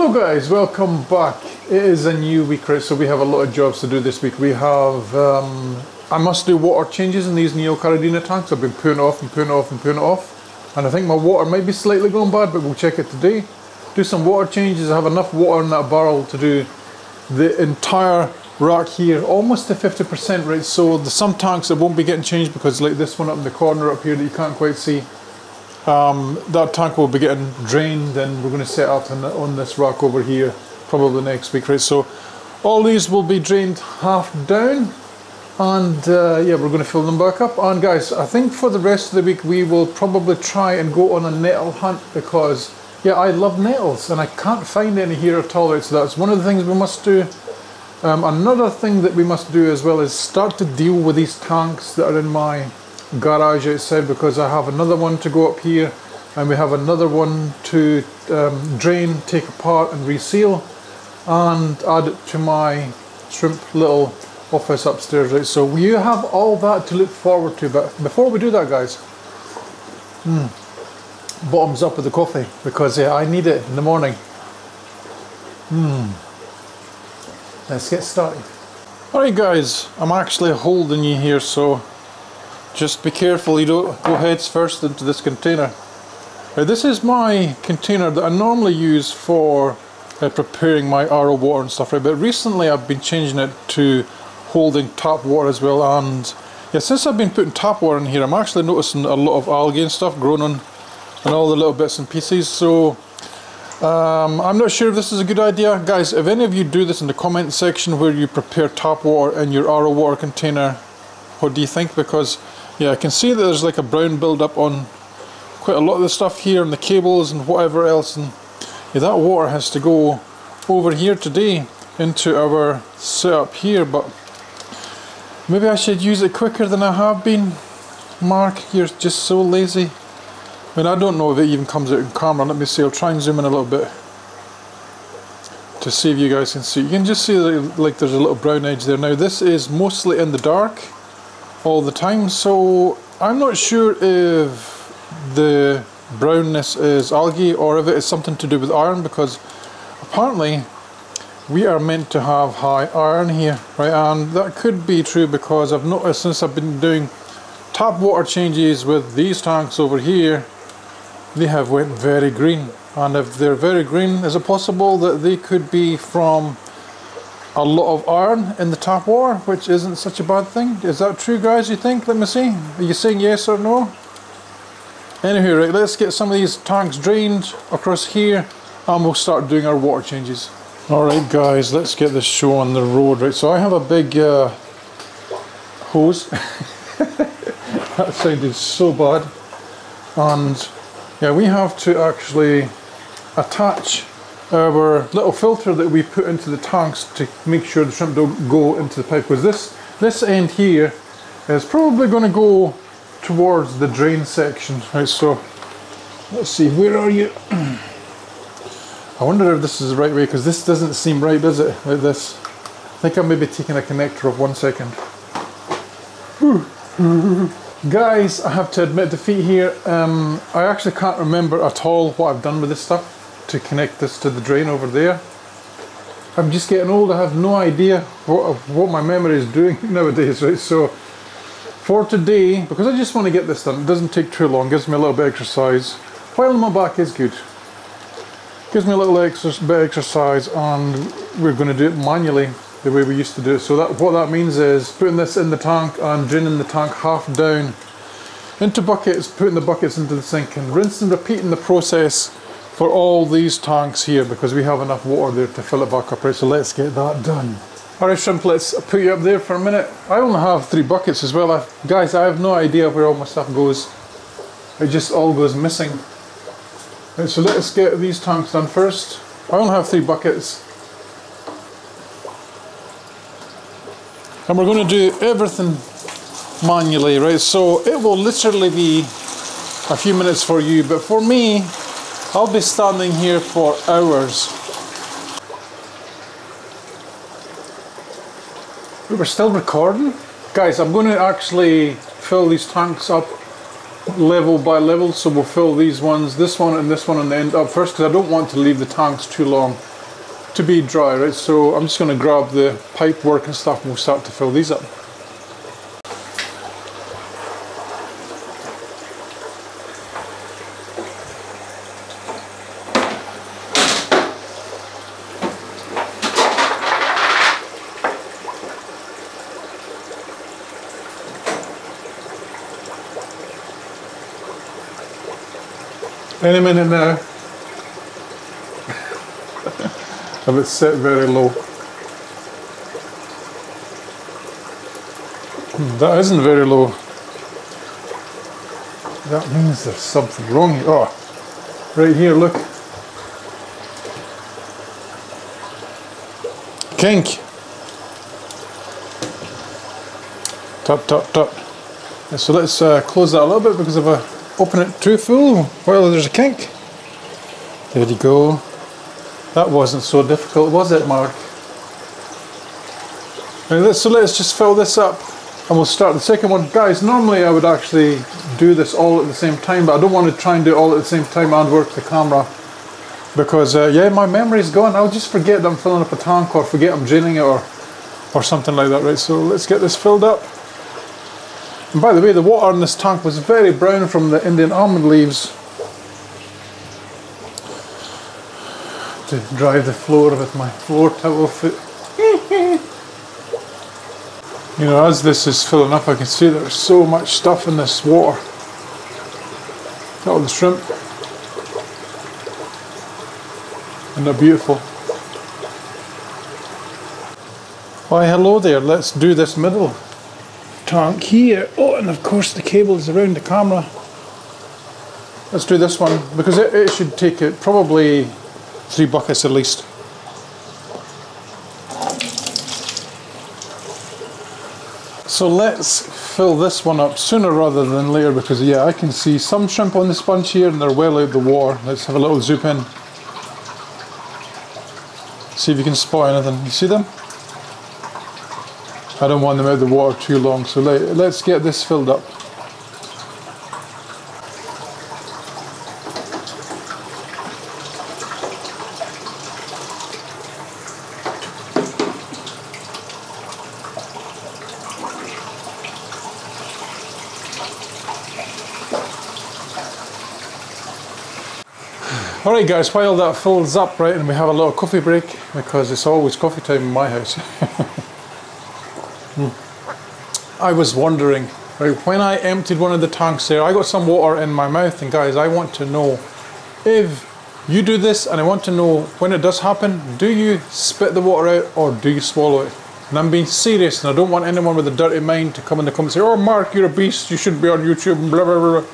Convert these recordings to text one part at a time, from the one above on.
Hello guys, welcome back. It is a new week, right? So we have a lot of jobs to do this week. We have, um, I must do water changes in these Neo Caridina tanks. I've been putting off and putting off and putting off. And I think my water might be slightly going bad, but we'll check it today. Do some water changes. I have enough water in that barrel to do the entire rack here, almost to 50%, right? So there's some tanks that won't be getting changed because like this one up in the corner up here that you can't quite see. Um, that tank will be getting drained and we're going to set up on, on this rack over here probably next week right? So all these will be drained half down and uh, yeah we're going to fill them back up. And guys I think for the rest of the week we will probably try and go on a nettle hunt because yeah I love nettles and I can't find any here at all right? So that's one of the things we must do. Um, another thing that we must do as well is start to deal with these tanks that are in my garage outside because I have another one to go up here and we have another one to um, drain, take apart and reseal and add it to my shrimp little office upstairs right so you have all that to look forward to but before we do that guys hmm, bottoms up with the coffee because yeah, I need it in the morning hmm. let's get started alright guys I'm actually holding you here so just be careful you don't go heads first into this container. Now this is my container that I normally use for uh, preparing my RO water and stuff, right? But recently I've been changing it to holding tap water as well and yeah, since I've been putting tap water in here I'm actually noticing a lot of algae and stuff growing on, on all the little bits and pieces so um, I'm not sure if this is a good idea. Guys, if any of you do this in the comment section where you prepare tap water in your RO water container, what do you think? Because yeah, I can see that there's like a brown build-up on quite a lot of the stuff here and the cables and whatever else and yeah, that water has to go over here today into our setup here but maybe I should use it quicker than I have been Mark. You're just so lazy. I mean I don't know if it even comes out in camera. Let me see. I'll try and zoom in a little bit to see if you guys can see. You can just see like there's a little brown edge there. Now this is mostly in the dark all the time. So I'm not sure if the brownness is algae or if it is something to do with iron because apparently we are meant to have high iron here right? And that could be true because I've noticed since I've been doing tap water changes with these tanks over here they have went very green. And if they're very green is it possible that they could be from a lot of iron in the tap water, which isn't such a bad thing. Is that true, guys, you think? Let me see. Are you saying yes or no? Anyway, right, let's get some of these tanks drained across here and we'll start doing our water changes. Alright guys, let's get this show on the road. Right, so I have a big uh, hose. that sounded so bad. And yeah, we have to actually attach our little filter that we put into the tanks to make sure the shrimp don't go into the pipe. Because this this end here is probably going to go towards the drain section right? So let's see where are you? I wonder if this is the right way because this doesn't seem right does it? Like this. I think I'm maybe taking a connector of one second. Guys I have to admit defeat here. Um, I actually can't remember at all what I've done with this stuff to connect this to the drain over there. I'm just getting old, I have no idea what, what my memory is doing nowadays, right? So for today, because I just want to get this done, it doesn't take too long, gives me a little bit of exercise. While my back is good. Gives me a little extra, bit of exercise and we're going to do it manually the way we used to do it. So that what that means is putting this in the tank and draining the tank half down into buckets, putting the buckets into the sink and rinsing repeating the process for all these tanks here because we have enough water there to fill it back up right so let's get that done. Alright shrimp let's put you up there for a minute. I only have three buckets as well. I, guys I have no idea where all my stuff goes. It just all goes missing. Right, so let's get these tanks done first. I only have three buckets. And we're going to do everything manually right? So it will literally be a few minutes for you but for me I'll be standing here for hours. We were still recording? Guys, I'm going to actually fill these tanks up level by level. So we'll fill these ones, this one and this one on the end up first because I don't want to leave the tanks too long to be dry, right? So I'm just going to grab the pipe work and stuff and we'll start to fill these up. Any minute now. have it set very low. That isn't very low. That means there's something wrong here. Oh, right here, look. Kink. Tut, tut, tut. So let's uh, close that a little bit because of I open it too full, well, there's a kink. There you go. That wasn't so difficult, was it, Mark? So let's just fill this up and we'll start the second one. Guys, normally I would actually do this all at the same time, but I don't want to try and do it all at the same time and work the camera because, uh, yeah, my memory's gone. I'll just forget that I'm filling up a tank or forget I'm draining it or, or something like that, right? So let's get this filled up. And by the way, the water in this tank was very brown from the Indian almond leaves to dry the floor with my floor towel foot. you know, as this is filling up, I can see there's so much stuff in this water. Got all the shrimp. And they're beautiful. Why, hello there. Let's do this middle tank here. Oh, and of course the cable is around the camera. Let's do this one because it, it should take it probably three buckets at least. So let's fill this one up sooner rather than later because yeah, I can see some shrimp on this bunch here and they're well out the water. Let's have a little zoom in. See if you can spot anything. You see them? I don't want them out of the water too long, so let, let's get this filled up. Alright guys, while that fills up right and we have a little coffee break because it's always coffee time in my house. I was wondering, right, when I emptied one of the tanks there, I got some water in my mouth and guys, I want to know if you do this and I want to know when it does happen, do you spit the water out or do you swallow it? And I'm being serious and I don't want anyone with a dirty mind to come in the comments and say, oh Mark, you're a beast, you shouldn't be on YouTube and blah blah blah.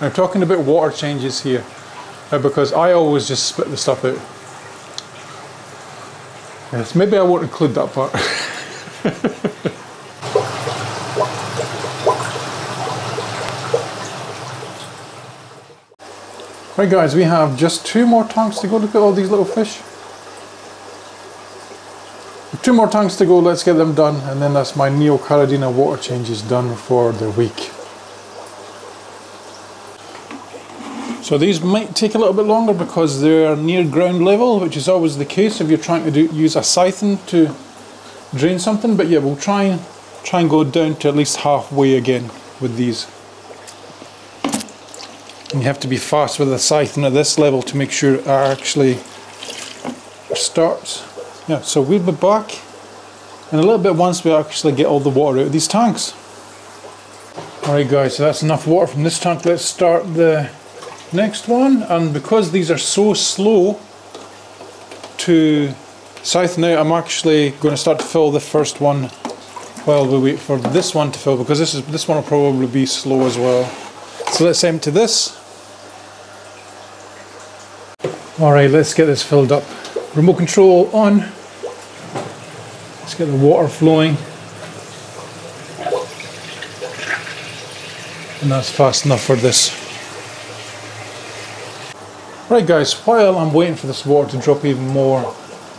I'm talking about water changes here uh, because I always just spit the stuff out. Yes, maybe I won't include that part. right guys, we have just two more tanks to go. Look at all these little fish. Two more tanks to go, let's get them done and then that's my Neo Caridina water changes done for the week. So these might take a little bit longer because they're near ground level, which is always the case if you're trying to do, use a siphon to drain something. But yeah, we'll try and try and go down to at least halfway again with these. And you have to be fast with the siphon at this level to make sure it actually starts. Yeah, so we'll be back in a little bit once we actually get all the water out of these tanks. Alright guys, so that's enough water from this tank. Let's start the next one and because these are so slow to south now I'm actually going to start to fill the first one while we wait for this one to fill because this is this one will probably be slow as well so let's empty this alright let's get this filled up. Remote control on. Let's get the water flowing. And that's fast enough for this. Right guys, while I'm waiting for this water to drop even more,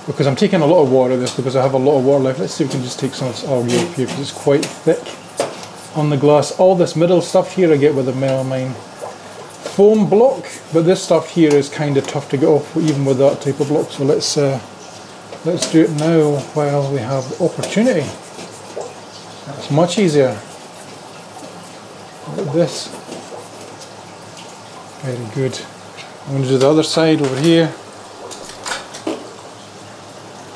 because I'm taking a lot of water this because I have a lot of water left, let's see if we can just take some of this oil here because it's quite thick on the glass. All this middle stuff here I get with a melamine foam block, but this stuff here is kind of tough to get off even with that type of block, so let's uh, let's do it now while we have opportunity. That's much easier. Look at this. Very good. I'm going to do the other side over here.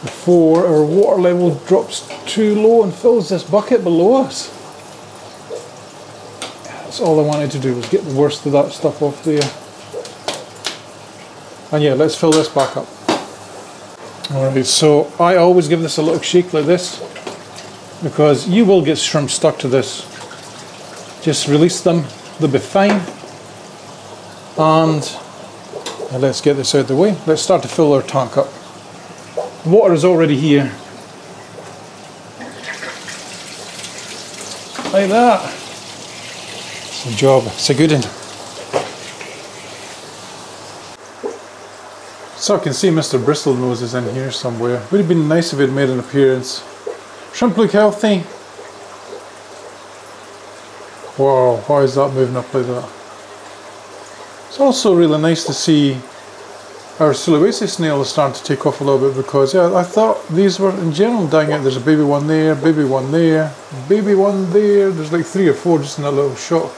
Before our water level drops too low and fills this bucket below us. All I wanted to do was get the worst of that stuff off there. Uh, and yeah, let's fill this back up. Alright, so I always give this a little shake like this because you will get shrimp stuck to this. Just release them, they'll be fine. And uh, let's get this out of the way. Let's start to fill our tank up. The Water is already here. Like that. A job, it's a good one. So I can see Mr. Bristlenose is in here somewhere. Would have been nice if he'd made an appearance. Shrimp look healthy. Wow, why is that moving up like that? It's also really nice to see our Sulawesi snail is starting to take off a little bit because yeah, I thought these were in general dying out. There's a baby one there, baby one there, baby one there. There's like three or four just in that little shot.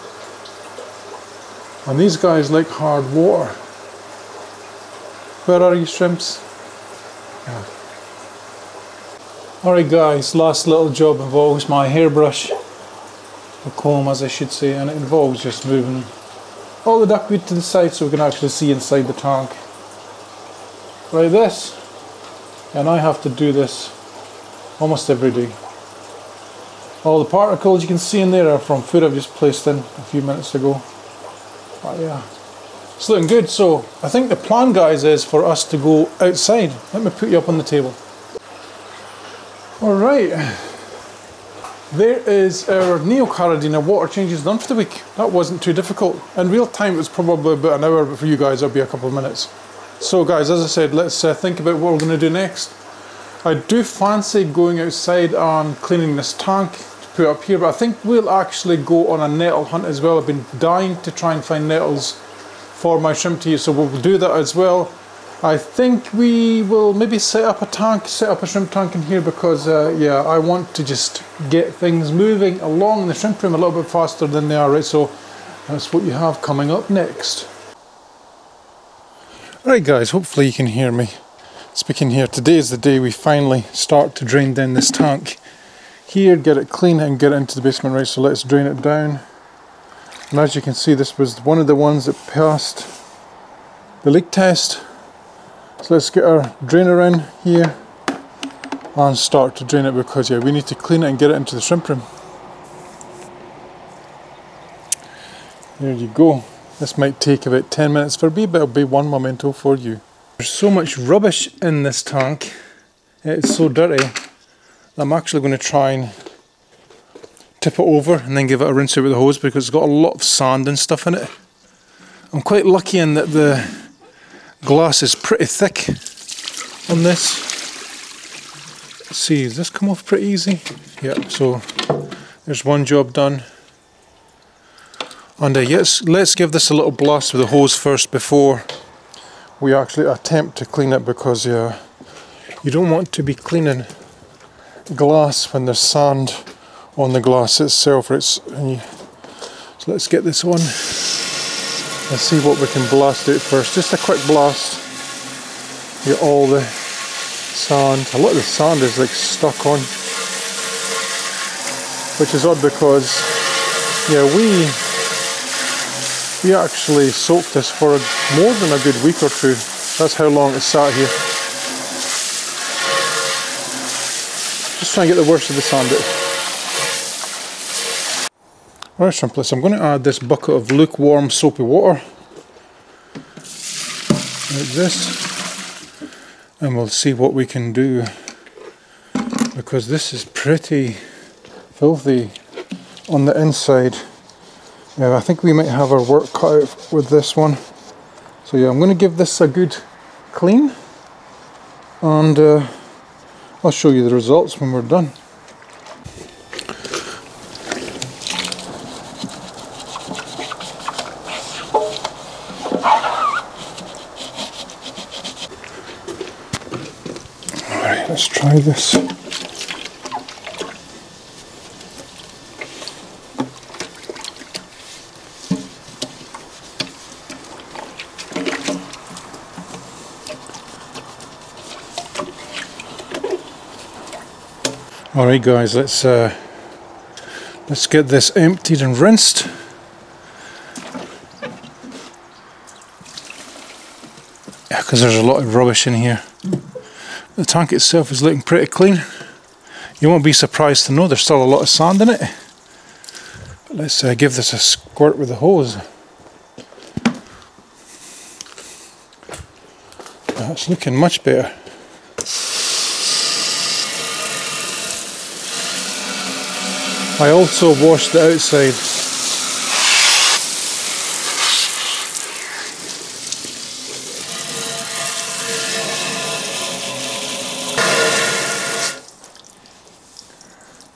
And these guys like hard water. Where are you shrimps? Yeah. Alright guys, last little job involves my hairbrush, the comb as I should say, and it involves just moving all the duckweed to the side so we can actually see inside the tank like this and I have to do this almost every day all the particles you can see in there are from food I've just placed in a few minutes ago but yeah. It's looking good. So I think the plan guys is for us to go outside. Let me put you up on the table. Alright there is our Neocaridina water changes done for the week. That wasn't too difficult. In real time it was probably about an hour but for you guys it'll be a couple of minutes. So guys, as I said, let's uh, think about what we're going to do next. I do fancy going outside and cleaning this tank put up here, but I think we'll actually go on a nettle hunt as well. I've been dying to try and find nettles for my shrimp to so we'll do that as well. I think we will maybe set up a tank, set up a shrimp tank in here because uh, yeah, I want to just get things moving along the shrimp room a little bit faster than they are, right? So that's what you have coming up next. Right guys, hopefully you can hear me speaking here. Today is the day we finally start to drain down this tank here, get it clean and get it into the basement. Right, so let's drain it down. And as you can see, this was one of the ones that passed the leak test. So let's get our drainer in here and start to drain it because yeah, we need to clean it and get it into the shrimp room. There you go. This might take about 10 minutes for me, but it'll be one memento for you. There's so much rubbish in this tank. It's so dirty. I'm actually going to try and tip it over and then give it a rinse out with the hose because it's got a lot of sand and stuff in it. I'm quite lucky in that the glass is pretty thick on this. Let's see, does this come off pretty easy? Yeah, so there's one job done. And uh, yes, let's give this a little blast with the hose first before we actually attempt to clean it because uh, you don't want to be cleaning glass when there's sand on the glass itself. It's, you, so let's get this on. Let's see what we can blast out first. Just a quick blast. Get all the sand. A lot of the sand is like stuck on. Which is odd because yeah we we actually soaked this for more than a good week or two. That's how long it sat here. Just try and get the worst of the sand out. Right, Shrimplets, I'm going to add this bucket of lukewarm soapy water. Like this. And we'll see what we can do. Because this is pretty filthy on the inside. Yeah, I think we might have our work cut out with this one. So yeah, I'm going to give this a good clean and uh, I'll show you the results when we're done. Alright, let's try this. All right, guys, let's uh, let's get this emptied and rinsed. Yeah, because there's a lot of rubbish in here. The tank itself is looking pretty clean. You won't be surprised to know there's still a lot of sand in it. But let's uh, give this a squirt with the hose. That's looking much better. I also washed the outside.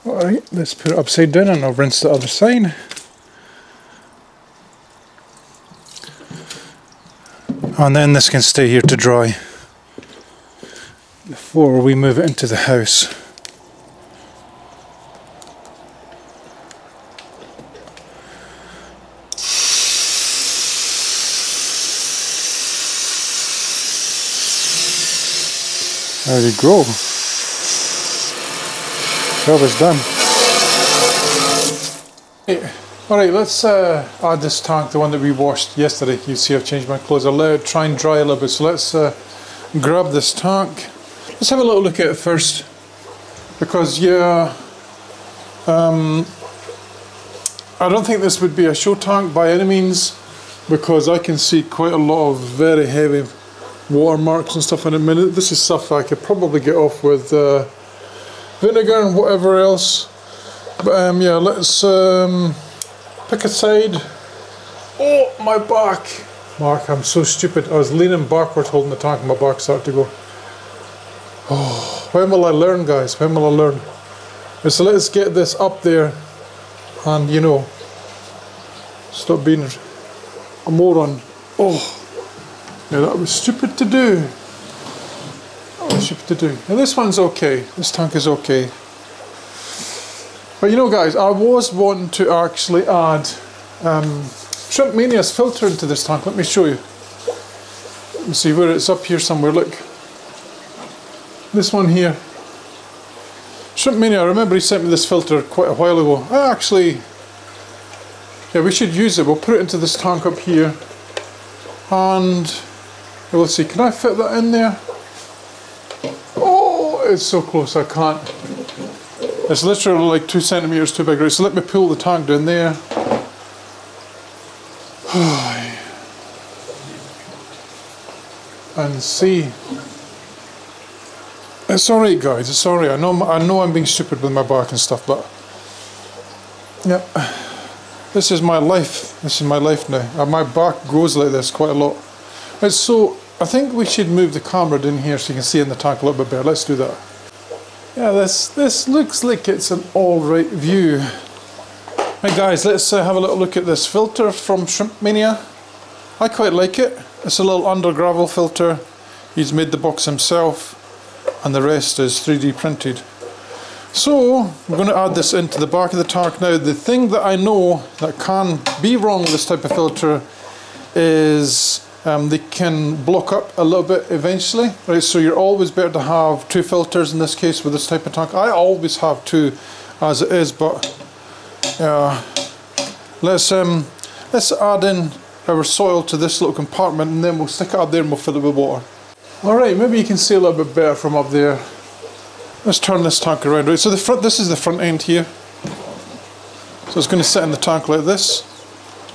Alright, let's put it upside down and I'll rinse the other side. And then this can stay here to dry before we move it into the house. There you go. Job is done. Alright, let's uh, add this tank, the one that we washed yesterday. You see I've changed my clothes. I'll let it try and dry a little bit. So let's uh, grab this tank. Let's have a little look at it first. Because yeah, um, I don't think this would be a show tank by any means because I can see quite a lot of very heavy watermarks and stuff in a minute. This is stuff I could probably get off with uh, vinegar and whatever else. But um, yeah, let's um, pick a side. Oh, my back! Mark, I'm so stupid. I was leaning backwards holding the tank and my back started to go. Oh, when will I learn, guys? When will I learn? So let's get this up there and, you know, stop being a moron. Oh. Yeah, that was stupid to do. That was stupid to do. Now this one's okay. This tank is okay. But you know guys, I was wanting to actually add um, Shrimp Mania's filter into this tank. Let me show you. Let me see where it's up here somewhere. Look. This one here. Shrimp Mania, I remember he sent me this filter quite a while ago. I actually, yeah, we should use it. We'll put it into this tank up here. And well, let's see, can I fit that in there? Oh, it's so close, I can't. It's literally like two centimeters too big, right? So let me pull the tank down there. and see. It's alright guys, it's alright. I know I know I'm being stupid with my back and stuff, but yeah. This is my life. This is my life now. And My back goes like this quite a lot. Right, so I think we should move the camera down here so you can see in the tank a little bit better. Let's do that. Yeah, this this looks like it's an alright view. Right guys, let's uh, have a little look at this filter from Shrimp Mania. I quite like it. It's a little under gravel filter. He's made the box himself and the rest is 3D printed. So, we're going to add this into the back of the tank. Now, the thing that I know that can be wrong with this type of filter is um, they can block up a little bit eventually, right? So you're always better to have two filters in this case with this type of tank. I always have two as it is, but uh, let's um, let's add in our soil to this little compartment and then we'll stick it up there and we'll fill it with water. Alright, maybe you can see a little bit better from up there. Let's turn this tank around, right? So the front, this is the front end here. So it's going to sit in the tank like this.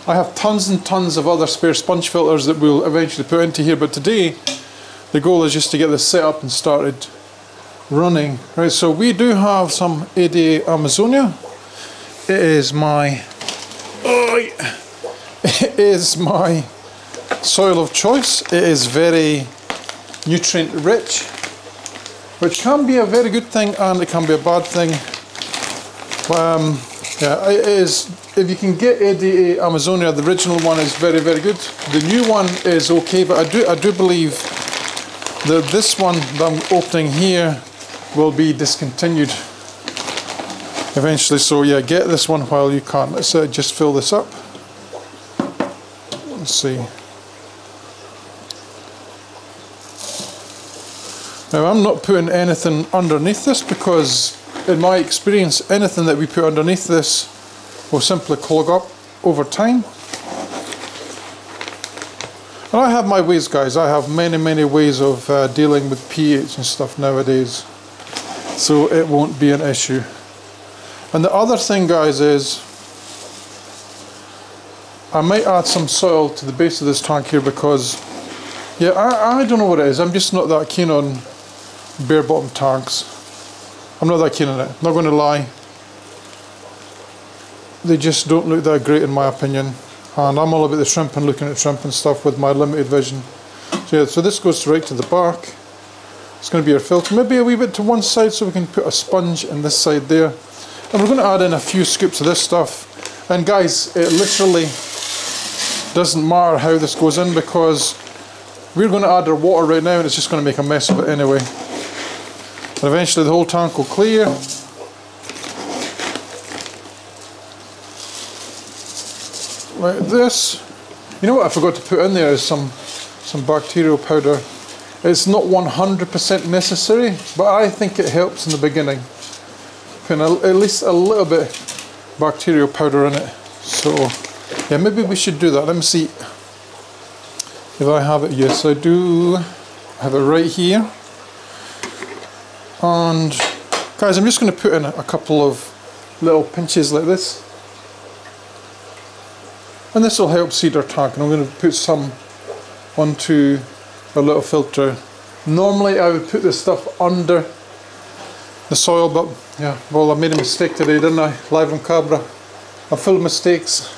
I have tons and tons of other spare sponge filters that we'll eventually put into here, but today the goal is just to get this set up and started running. Right, so we do have some ADA Amazonia. It is my, oh, it is my soil of choice. It is very nutrient rich, which can be a very good thing and it can be a bad thing. Um, yeah, it is if you can get ADA Amazonia, the original one is very, very good. The new one is okay, but I do, I do believe that this one that I'm opening here will be discontinued eventually. So yeah, get this one while you can. Let's uh, just fill this up. Let's see. Now I'm not putting anything underneath this because in my experience anything that we put underneath this will simply clog up over time. And I have my ways guys, I have many many ways of uh, dealing with pH and stuff nowadays. So it won't be an issue. And the other thing guys is I might add some soil to the base of this tank here because yeah I, I don't know what it is. I'm just not that keen on bare bottom tanks. I'm not that keen on it. Not going to lie they just don't look that great in my opinion. And I'm all about the shrimp and looking at shrimp and stuff with my limited vision. So yeah so this goes right to the bark. It's going to be our filter. Maybe a wee bit to one side so we can put a sponge in this side there. And we're going to add in a few scoops of this stuff. And guys it literally doesn't matter how this goes in because we're going to add our water right now and it's just going to make a mess of it anyway. And eventually the whole tank will clear. Like this. You know what I forgot to put in there is some, some bacterial powder. It's not 100% necessary, but I think it helps in the beginning. Putting a, at least a little bit bacterial powder in it. So yeah, maybe we should do that. Let me see if I have it. Yes, I do have it right here. And guys, I'm just going to put in a couple of little pinches like this. And this will help seed our tank. And I'm going to put some onto a little filter. Normally I would put this stuff under the soil, but yeah, well I made a mistake today, didn't I? Live on camera. I'm full of mistakes.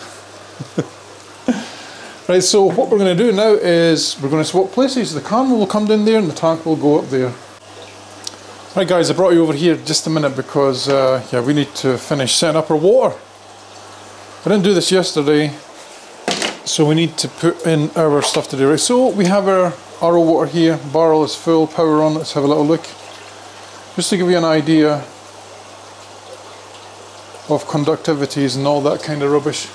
right, so what we're going to do now is we're going to swap places. The camera will come down there and the tank will go up there. Right guys, I brought you over here just a minute because uh, yeah, we need to finish setting up our water. I didn't do this yesterday, so we need to put in our stuff today. Right, so we have our RO water here, barrel is full, power on, let's have a little look. Just to give you an idea of conductivities and all that kind of rubbish.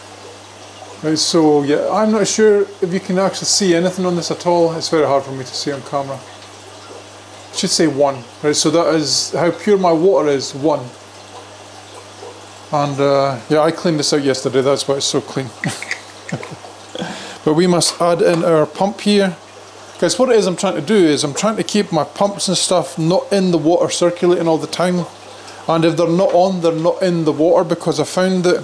Right, so yeah, I'm not sure if you can actually see anything on this at all. It's very hard for me to see on camera. I should say one. Right, so that is how pure my water is, one. And uh, yeah, I cleaned this out yesterday, that's why it's so clean. but we must add in our pump here. Guys, what it is I'm trying to do is I'm trying to keep my pumps and stuff not in the water circulating all the time. And if they're not on, they're not in the water because I found that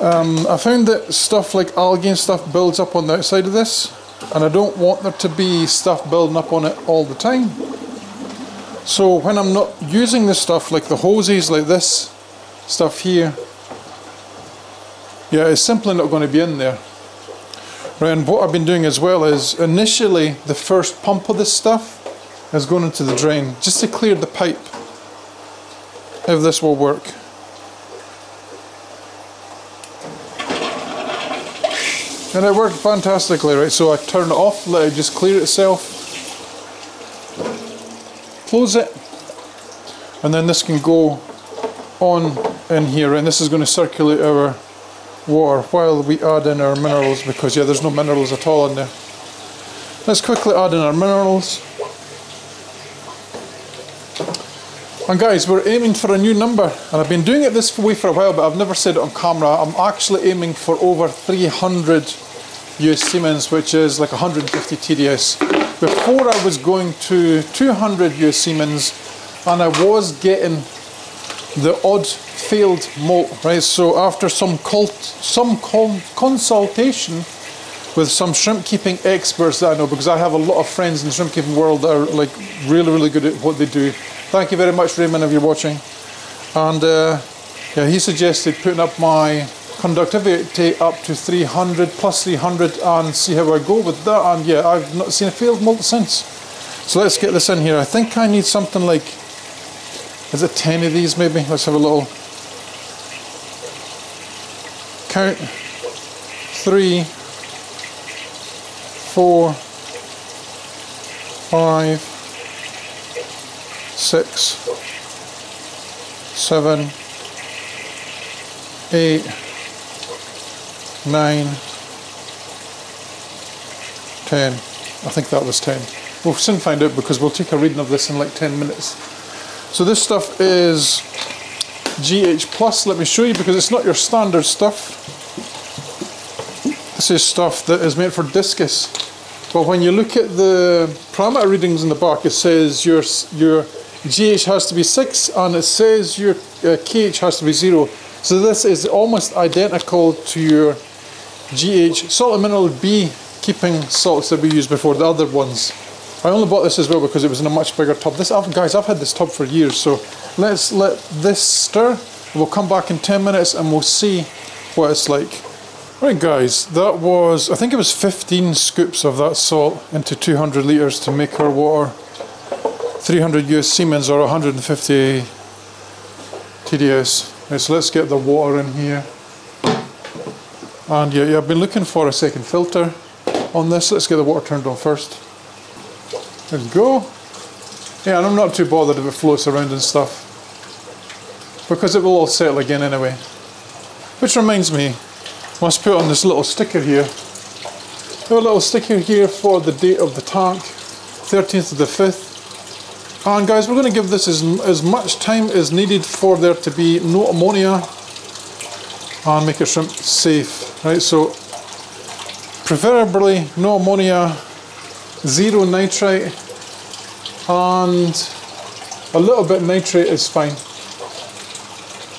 um, I found that stuff like algae and stuff builds up on the outside of this and I don't want there to be stuff building up on it all the time. So when I'm not using this stuff like the hoses like this stuff here, yeah it's simply not going to be in there. Right, and what I've been doing as well is initially the first pump of this stuff is going into the drain just to clear the pipe if this will work. And it worked fantastically, right? So I turn it off, let it just clear itself. Close it. And then this can go on in here and this is going to circulate our water while we add in our minerals because yeah there's no minerals at all in there. Let's quickly add in our minerals. And guys, we're aiming for a new number, and I've been doing it this way for a while, but I've never said it on camera. I'm actually aiming for over 300 US Siemens, which is like 150 TDS. Before I was going to 200 US Siemens, and I was getting the odd failed molt, right? So after some cult, some con consultation with some shrimp keeping experts that I know, because I have a lot of friends in the shrimp keeping world that are like really, really good at what they do. Thank you very much, Raymond, if you're watching. And uh, yeah, he suggested putting up my conductivity up to 300 plus 300 and see how I go with that. And yeah, I've not seen a failed molt since. So let's get this in here. I think I need something like, is it 10 of these maybe? Let's have a little count. Three, four, five, six, seven, eight, nine, ten. I think that was ten. We'll soon find out because we'll take a reading of this in like 10 minutes. So this stuff is GH Plus. Let me show you because it's not your standard stuff. This is stuff that is meant for discus. But when you look at the parameter readings in the back, it says your, your GH has to be 6 and it says your uh, KH has to be 0. So this is almost identical to your GH salt and mineral B keeping salts that we used before, the other ones. I only bought this as well because it was in a much bigger tub. This, guys, I've had this tub for years, so let's let this stir. We'll come back in 10 minutes and we'll see what it's like. Right guys, that was, I think it was 15 scoops of that salt into 200 litres to make our water 300 US Siemens or 150 TDS. Right, so let's get the water in here. And yeah, yeah, I've been looking for a second filter on this. Let's get the water turned on first. There we go. Yeah, and I'm not too bothered if it floats around and stuff. Because it will all settle again anyway. Which reminds me, must put on this little sticker here. a little sticker here for the date of the tank, 13th of the 5th. And guys, we're going to give this as, as much time as needed for there to be no ammonia and make your shrimp safe. Right, so preferably no ammonia zero nitrite and a little bit nitrate is fine.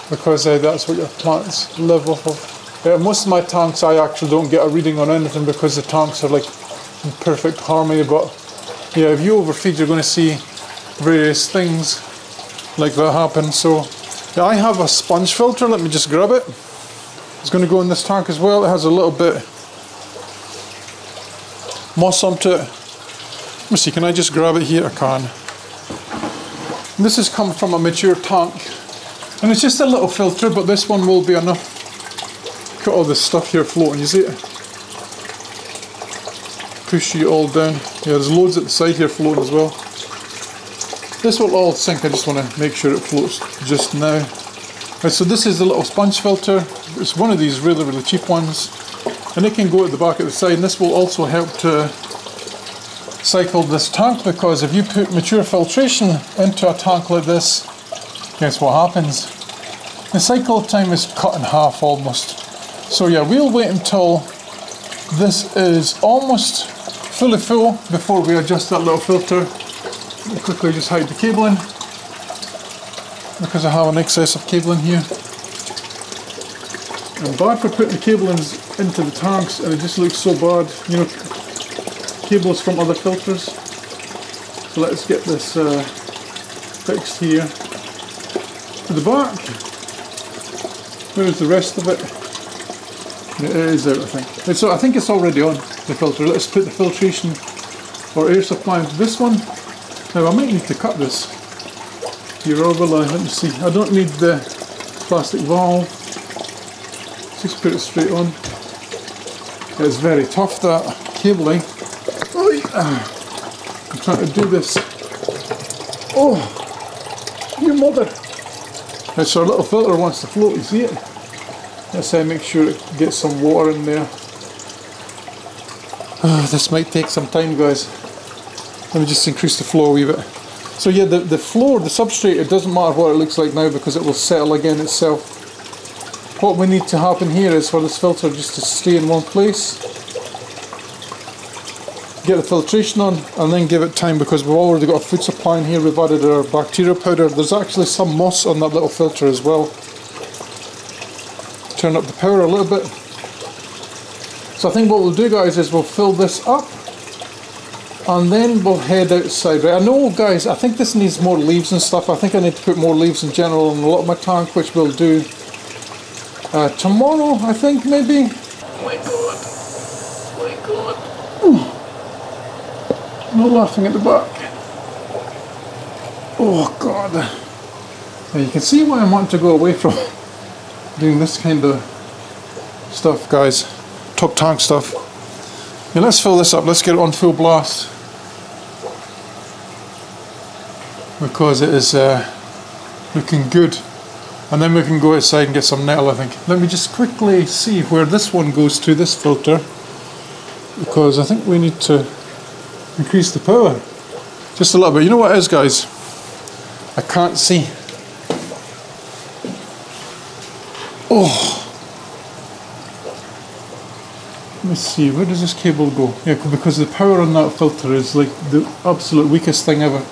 Because uh, that's what your plants live off of. Uh, most of my tanks I actually don't get a reading on anything because the tanks are like in perfect harmony but yeah if you overfeed you're going to see various things like that happen. So yeah, I have a sponge filter. Let me just grab it. It's going to go in this tank as well. It has a little bit moss onto it let me see, can I just grab it here? I can. This has come from a mature tank. And it's just a little filter, but this one will be enough. At all this stuff here floating, you see it? Push you all down. Yeah, there's loads at the side here floating as well. This will all sink, I just want to make sure it floats just now. Right, so this is the little sponge filter. It's one of these really, really cheap ones. And it can go at the back of the side, and this will also help to cycled this tank because if you put mature filtration into a tank like this, guess what happens? The cycle time is cut in half almost. So yeah, we'll wait until this is almost fully full before we adjust that little filter. Quickly just hide the cabling because I have an excess of cabling here. I'm bad for putting the cablings into the tanks and it just looks so bad. You know, cables from other filters. So let's get this uh, fixed here. To the back, where's the rest of it? It is out I think. So I think it's already on the filter. Let's put the filtration or air supply into this one. Now I might need to cut this here over line. Let me see. I don't need the plastic valve. Just put it straight on. It's very tough that cabling. I'm trying to do this. Oh, you mother. It's our little filter wants to float, you see it? Let's say make sure it gets some water in there. Oh, this might take some time guys. Let me just increase the flow a wee bit. So yeah, the, the floor, the substrate, it doesn't matter what it looks like now because it will settle again itself. What we need to happen here is for this filter just to stay in one place get the filtration on and then give it time because we've already got a food supply in here, we've added our bacteria powder. There's actually some moss on that little filter as well. Turn up the power a little bit. So I think what we'll do guys is we'll fill this up and then we'll head outside. Right, I know guys, I think this needs more leaves and stuff. I think I need to put more leaves in general in a lot of my tank, which we'll do uh, tomorrow, I think maybe my god. No laughing at the back. Oh god. You can see why I want to go away from doing this kind of stuff, guys. Top tank stuff. Now let's fill this up. Let's get it on full blast. because it is uh, looking good. And then we can go outside and get some nettle, I think. Let me just quickly see where this one goes to, this filter, because I think we need to increase the power. Just a little bit. You know what it is, guys? I can't see. Oh. Let me see, where does this cable go? Yeah, because the power on that filter is like the absolute weakest thing ever.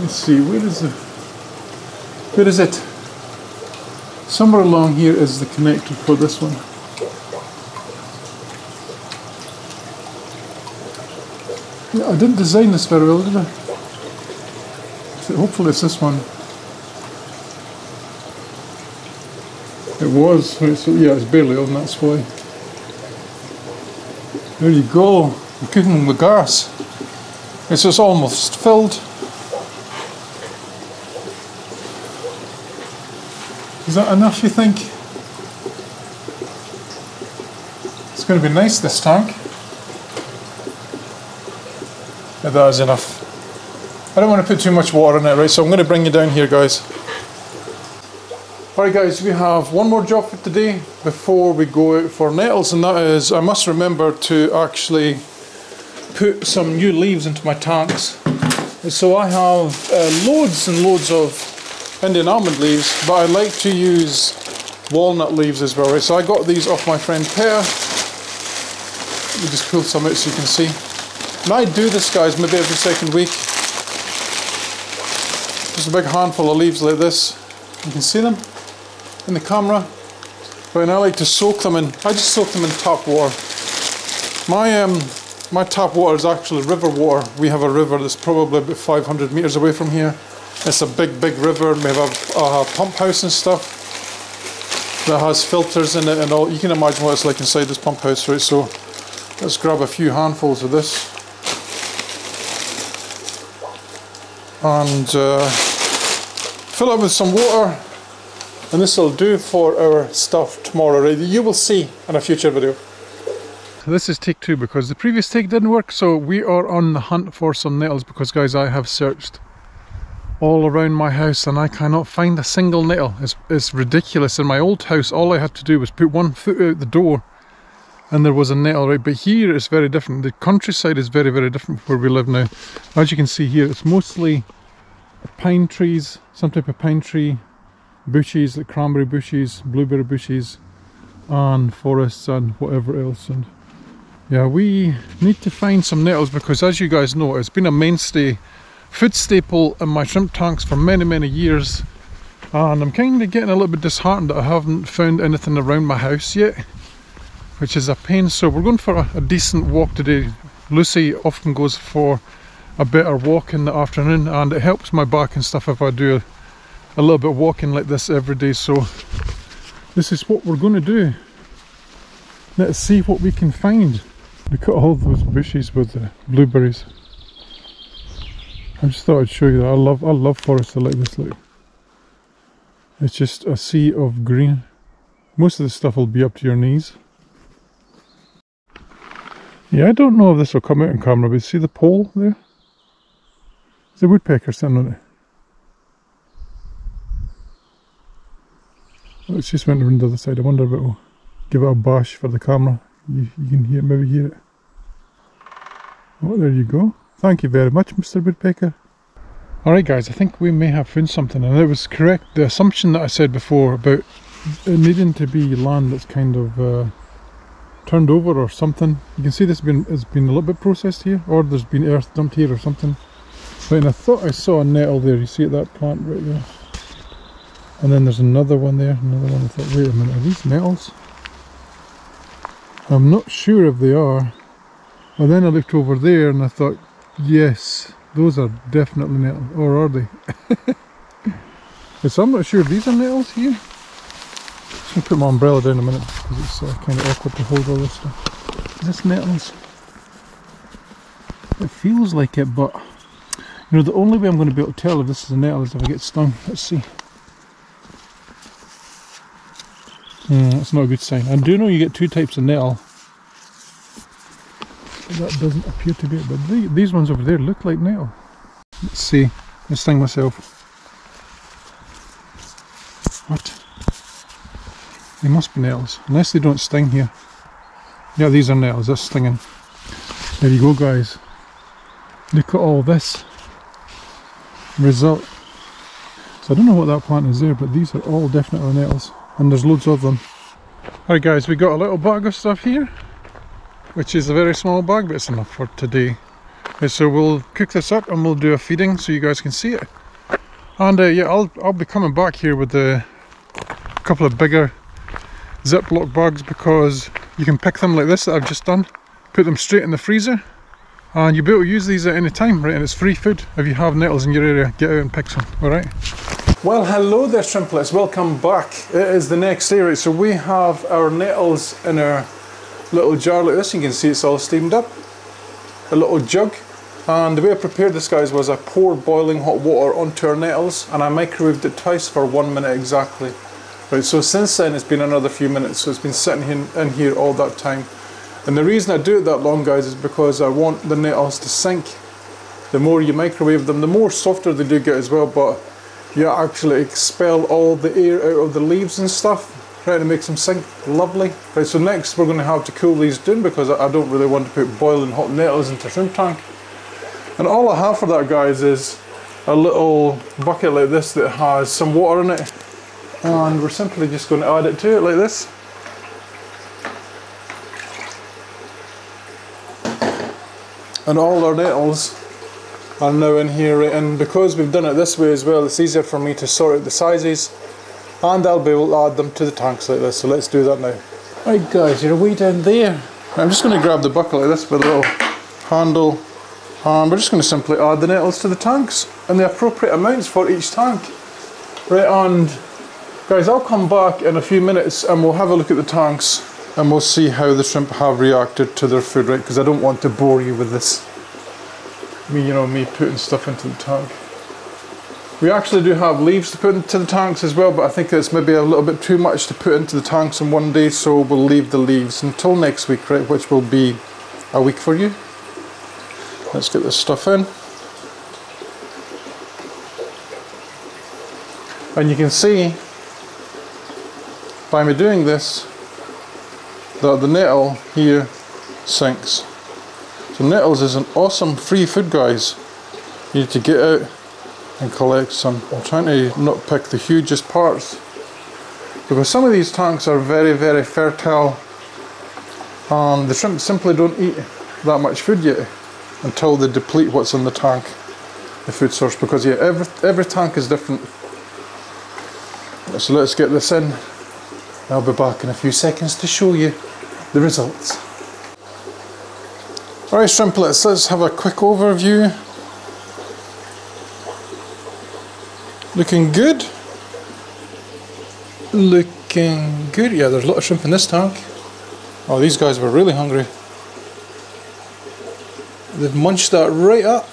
Let's see, where is the... Where is it? Somewhere along here is the connector for this one. Yeah, I didn't design this very well, did I? So hopefully it's this one. It was, so yeah, it's barely on, that's why. There you go, I'm cooking with gas. It's just almost filled. Is that enough, you think? It's going to be nice, this tank. Yeah, that is enough. I don't want to put too much water in it, right? So I'm going to bring you down here, guys. Alright guys, we have one more job for today before we go out for nettles and that is I must remember to actually put some new leaves into my tanks. So I have uh, loads and loads of Indian almond leaves but I like to use walnut leaves as well. Right? So I got these off my friend Pear. Let me just pull some out so you can see. I do this guys maybe every second week. Just a big handful of leaves like this. You can see them in the camera. But I like to soak them in, I just soak them in tap water. My um, my tap water is actually river water. We have a river that's probably about 500 metres away from here. It's a big, big river. We have a, a pump house and stuff that has filters in it and all. You can imagine what it's like inside this pump house, right? So let's grab a few handfuls of this. And uh, fill it with some water. And this will do for our stuff tomorrow you will see in a future video. This is take two because the previous take didn't work so we are on the hunt for some nettles because guys I have searched all around my house and I cannot find a single nettle. It's, it's ridiculous. In my old house all I had to do was put one foot out the door and there was a nettle right but here it's very different the countryside is very very different where we live now as you can see here it's mostly pine trees some type of pine tree bushes, like cranberry bushes, blueberry bushes, and forests and whatever else. And yeah, we need to find some nettles because as you guys know, it's been a mainstay food staple in my shrimp tanks for many, many years. And I'm kind of getting a little bit disheartened that I haven't found anything around my house yet, which is a pain. So we're going for a, a decent walk today. Lucy often goes for a better walk in the afternoon and it helps my back and stuff if I do a little bit of walking like this every day. So this is what we're going to do let's see what we can find. Look at all those bushes with the blueberries. I just thought I'd show you that. I love I love forests like this look. It's just a sea of green. Most of the stuff will be up to your knees yeah I don't know if this will come out in camera but see the pole there it's a woodpecker sitting on it Let's just went around the other side. I wonder if it will give it a bash for the camera. You, you can hear, maybe hear it. Oh, there you go. Thank you very much, Mr. Woodpecker. Alright guys, I think we may have found something and it was correct. The assumption that I said before about needing to be land that's kind of uh, turned over or something. You can see this has been, has been a little bit processed here or there's been earth dumped here or something. Right, and I thought I saw a nettle there. You see that plant right there? And then there's another one there, another one. I thought, wait a minute, are these nettles? I'm not sure if they are. But then I looked over there and I thought, yes, those are definitely nettles. Or are they? so I'm not sure these are nettles here. I'm going to put my umbrella down a minute because it's uh, kind of awkward to hold all this stuff. Is this nettles? It feels like it, but you know, the only way I'm going to be able to tell if this is a nettle is if I get stung. Let's see. Mm, that's not a good sign. I do know you get two types of nettle. That doesn't appear to be it, but the, these ones over there look like nettle. Let's see. I sting myself. What? They must be nails. Unless they don't sting here. Yeah, these are nails. That's stinging. There you go, guys. Look at all this result. So I don't know what that plant is there, but these are all definitely nettles. And there's loads of them. Alright guys, we got a little bag of stuff here. Which is a very small bag, but it's enough for today. Okay, so we'll cook this up and we'll do a feeding so you guys can see it. And uh, yeah, I'll, I'll be coming back here with a couple of bigger Ziploc bags because you can pick them like this that I've just done. Put them straight in the freezer and you'll be able to use these at any time, right? And it's free food. If you have nettles in your area, get out and pick some, alright? Well, hello there, shrimplets. Welcome back. It is the next day, right? So we have our nettles in our little jar like this. You can see it's all steamed up. A little jug. And the way I prepared this, guys, was I poured boiling hot water onto our nettles and I microwaved it twice for one minute exactly. Right, so since then it's been another few minutes, so it's been sitting in, in here all that time. And the reason I do it that long, guys, is because I want the nettles to sink. The more you microwave them, the more softer they do get as well, but you actually expel all the air out of the leaves and stuff, right, to make them sink lovely. Right, so next we're going to have to cool these down because I don't really want to put boiling hot nettles into shrimp tank. And all I have for that, guys, is a little bucket like this that has some water in it and we're simply just going to add it to it like this. And all our nettles are now in here and because we've done it this way as well it's easier for me to sort out the sizes and I'll be able to add them to the tanks like this. So let's do that now. Right guys you're way down there. I'm just going to grab the bucket like this with a little handle and we're just going to simply add the nettles to the tanks and the appropriate amounts for each tank. Right and Guys, I'll come back in a few minutes and we'll have a look at the tanks and we'll see how the shrimp have reacted to their food, right? Because I don't want to bore you with this. Me, you know, me putting stuff into the tank. We actually do have leaves to put into the tanks as well, but I think it's maybe a little bit too much to put into the tanks in one day, so we'll leave the leaves until next week, right? Which will be a week for you. Let's get this stuff in. And you can see by me doing this that the nettle here sinks. So nettles is an awesome free food guys. You need to get out and collect some. I'm trying to not pick the hugest parts because some of these tanks are very very fertile and the shrimp simply don't eat that much food yet until they deplete what's in the tank, the food source because yeah every, every tank is different. So let's get this in I'll be back in a few seconds to show you the results. Alright shrimplets, let's have a quick overview. Looking good. Looking good. Yeah, there's a lot of shrimp in this tank. Oh, these guys were really hungry. They've munched that right up.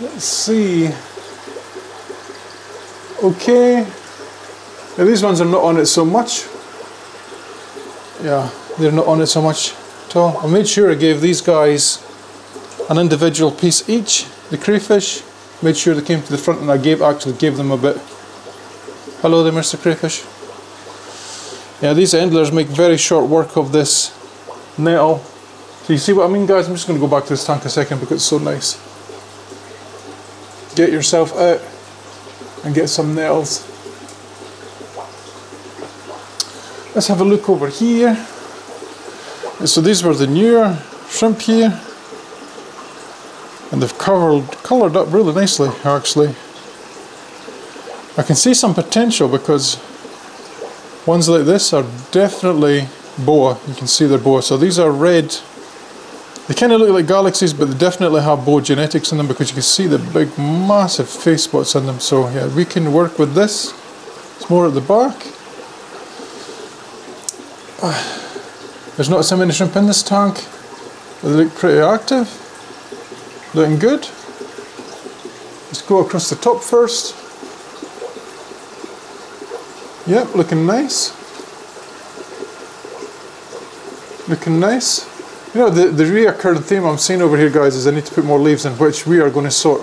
Let's see. Okay, now these ones are not on it so much. Yeah, they're not on it so much at all. I made sure I gave these guys an individual piece each. The crayfish, made sure they came to the front and I gave actually gave them a bit. Hello there Mr. Crayfish. Yeah, these endlers make very short work of this nettle. So you see what I mean guys? I'm just going to go back to this tank a second because it's so nice. Get yourself out and get some nettles. Let's have a look over here. So these were the newer shrimp here. And they've covered, coloured up really nicely actually. I can see some potential because ones like this are definitely boa. You can see they're boa. So these are red. They kind of look like galaxies, but they definitely have boa genetics in them because you can see the big, massive face spots in them. So yeah, we can work with this. It's more at the back. There's not so many shrimp in this tank. They look pretty active. Looking good. Let's go across the top first. Yep, looking nice. Looking nice. You know, the, the reoccurring theme I'm seeing over here, guys, is I need to put more leaves in, which we are going to sort.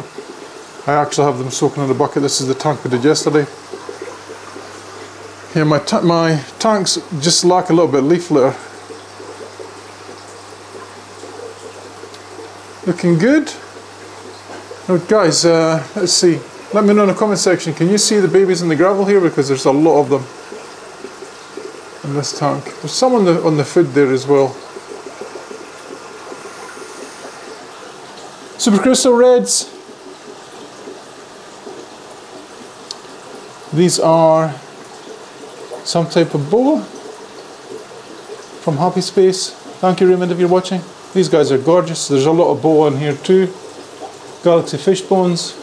I actually have them soaking in a bucket. This is the tank we did yesterday. Yeah, my, my tanks just lack a little bit of leaf litter. Looking good. Now, guys, uh, let's see. Let me know in the comment section, can you see the babies in the gravel here? Because there's a lot of them in this tank. There's some on the, on the food there as well. Super Crystal Reds. These are some type of boa from Happy Space. Thank you Raymond if you're watching. These guys are gorgeous. There's a lot of boa in here too. Galaxy fish bones.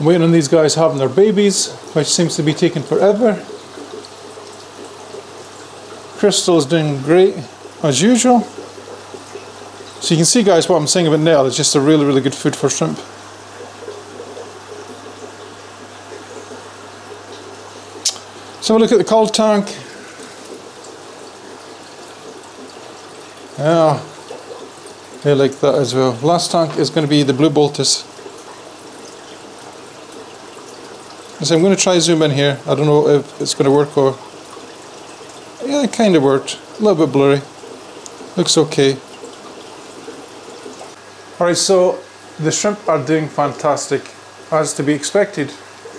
I'm waiting on these guys having their babies, which seems to be taking forever. Crystal is doing great as usual. So you can see guys what I'm saying about nettle is just a really really good food for shrimp. So a look at the cold tank. Yeah, they like that as well. Last tank is going to be the Blue Bolts. So I'm going to try zoom in here. I don't know if it's going to work or... Yeah, it kind of worked. A little bit blurry. Looks okay. Alright, so the shrimp are doing fantastic. As to be expected.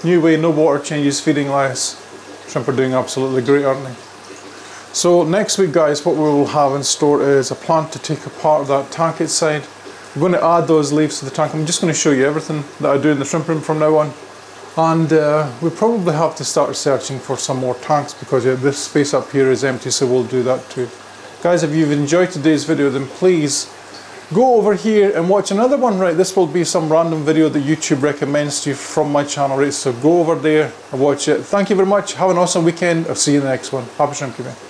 New way, no water changes, feeding less. Shrimp are doing absolutely great, aren't they? So next week guys, what we will have in store is a plan to take apart that tank inside. I'm going to add those leaves to the tank. I'm just going to show you everything that I do in the shrimp room from now on. And uh, we probably have to start searching for some more tanks because this space up here is empty, so we'll do that too. Guys, if you've enjoyed today's video, then please go over here and watch another one, right? This will be some random video that YouTube recommends to you from my channel, right? So go over there and watch it. Thank you very much. Have an awesome weekend. I'll see you in the next one. Happy shrimp.